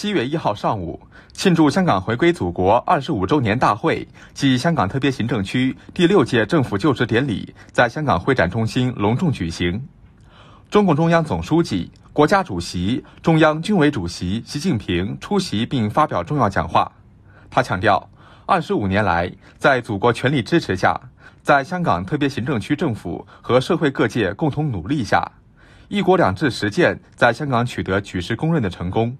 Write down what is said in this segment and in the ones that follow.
七月一号上午，庆祝香港回归祖国二十五周年大会暨香港特别行政区第六届政府就职典礼在香港会展中心隆重举行。中共中央总书记、国家主席、中央军委主席习近平出席并发表重要讲话。他强调，二十五年来，在祖国全力支持下，在香港特别行政区政府和社会各界共同努力下，一国两制实践在香港取得举世公认的成功。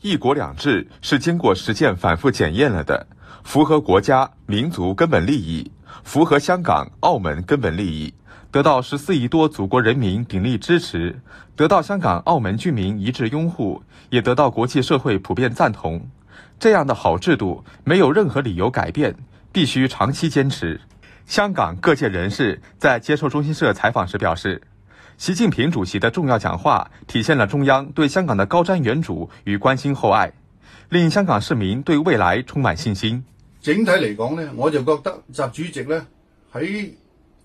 一国两制是经过实践反复检验了的，符合国家民族根本利益，符合香港、澳门根本利益，得到十四亿多祖国人民鼎力支持，得到香港、澳门居民一致拥护，也得到国际社会普遍赞同。这样的好制度没有任何理由改变，必须长期坚持。香港各界人士在接受中新社采访时表示。习近平主席的重要讲话体现了中央对香港的高瞻远瞩与关心厚愛，令香港市民對未來充滿信心。整體嚟講呢，我就覺得習主席呢喺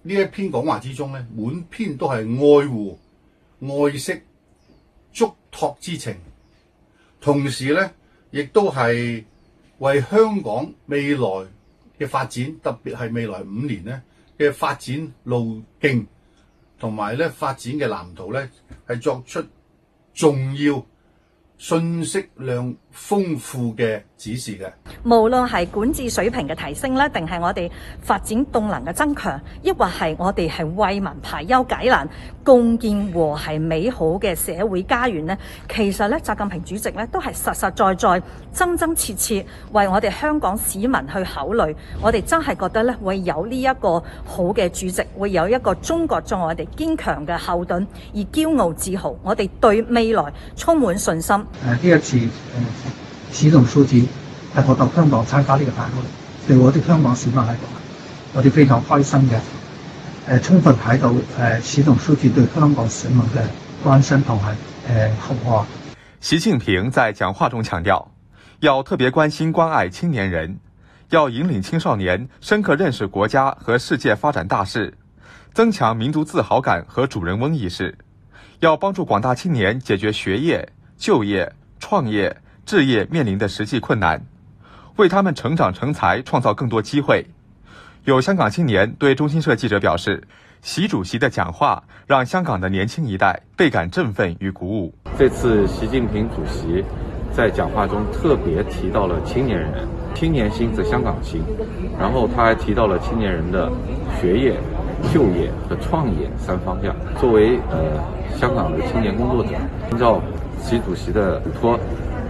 呢一篇講話之中呢，滿篇都係愛護、愛惜、囑託之情，同時呢，亦都係為香港未來嘅發展，特別係未來五年呢嘅發展路徑。同埋咧發展嘅藍圖咧，係作出重要信息量豐富嘅指示嘅，無論係管治水平嘅提升咧，定係我哋发展动能嘅增强，抑或係我哋係為民排忧解难、共建和谐美好嘅社会家园咧，其实咧，習近平主席咧都係實實在在、真真切切为我哋香港市民去考虑。我哋真係覺得咧，會有呢一个好嘅主席，会有一个中国作為我哋坚强嘅后盾，而骄傲自豪。我哋对未来充满信心。誒，呢一次。誒，習總書記係我到香港參加呢個大會，對我哋香港市民嚟講，我哋非常開心嘅。誒，充分睇到誒，習總書記對香港市民嘅關心同埋誒厚愛。習近平在講話中強調，要特別關心關愛青年人，要引領青少年深刻認識國家和世界發展大勢，增強民族自豪感和主人翁意識，要幫助廣大青年解決學業、就業。創業、置業面臨的實際困難，为他们成长成才创造更多机会。有香港青年对中新社记者表示，习主席的讲话让香港的年轻一代倍感振奋与鼓舞。这次习近平主席在讲话中特别提到了青年人，青年兴则香港兴，然后他还提到了青年人的学业、就业和创业三方向。作为呃香港的青年工作者，按照。习主席的嘱托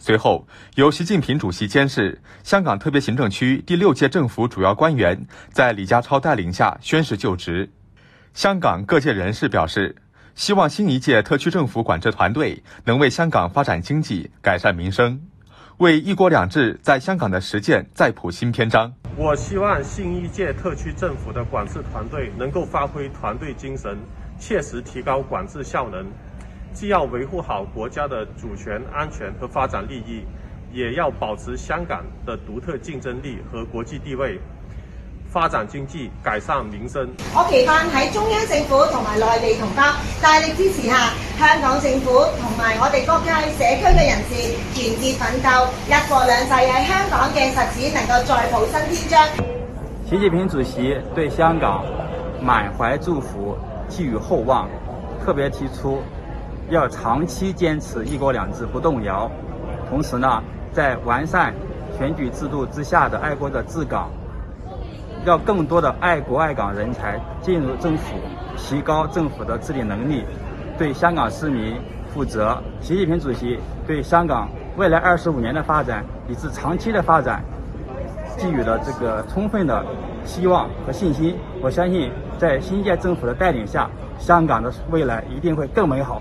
随后，由习近平主席监视，香港特别行政区第六届政府主要官员在李家超带领下宣誓就职。香港各界人士表示，希望新一届特区政府管治团队能为香港发展经济、改善民生，为一国两制在香港的实践再谱新篇章。我希望新一届特区政府的管治团队能够发挥团队精神，切实提高管治效能。既要维护好国家的主权、安全和发展利益，也要保持香港的独特竞争力和国际地位，发展经济、改善民生。我期盼喺中央政府同埋内地同胞大力支持下，香港政府同埋我哋各界社区嘅人士团结奋斗，一国两制喺香港嘅实践能够再谱新篇章。习近平主席对香港满怀祝福，寄予厚望，特别提出。要长期坚持一国两制不动摇，同时呢，在完善选举制度之下的爱国者治港，要更多的爱国爱港人才进入政府，提高政府的治理能力，对香港市民负责。习近平主席对香港未来二十五年的发展以至长期的发展，寄予了这个充分的希望和信心。我相信，在新一屆政府的带领下，香港的未来一定会更美好。